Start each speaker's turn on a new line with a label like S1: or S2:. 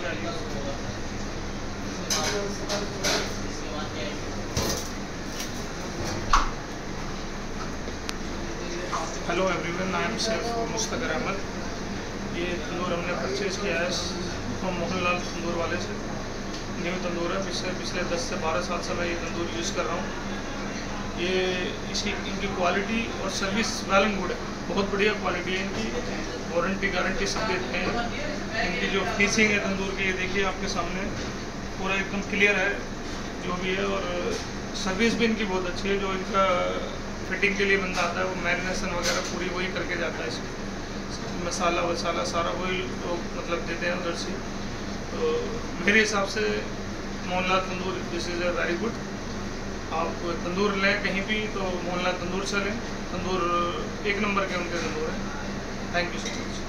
S1: Hello everyone I am chef Mustakar Ahmed ये तंदूर हमने purchase किया है हम मोहनलाल तंदूर वाले से। न्यू तंदूर है, पिछले पिछले 10 से 12 साल से मैं ये तंदूर यूज़ कर रहा हूँ। ये इसकी इनकी क्वालिटी और सर्विस वेल एंड गुड है। बहुत बढ़िया क्वालिटी है इनकी। वारंटी गारंटी सब देते हैं। जो फीसिंग है तंदूर की, ये देखिए आपके सामने। पूरा एकदम क्लियर है जो भी है और सर्विस भी इनकी बहुत अच्छी है, जो इनका फिटिंग के लिए बंदा आता है, वो मैरिनेशन वगैरह पूरी वही करके जाता है इसमें। मसाला वसाला सारा वही लोग मतलब देते हैं उधर से। तो मेरे हिसाब से Mohanlal tandoor this is a very good आप तंदूर लें कहीं भी तो मोहनलाल तंदूर से लें। तंदूर एक नंबर के उनके तंदूर हैं। Thank you so much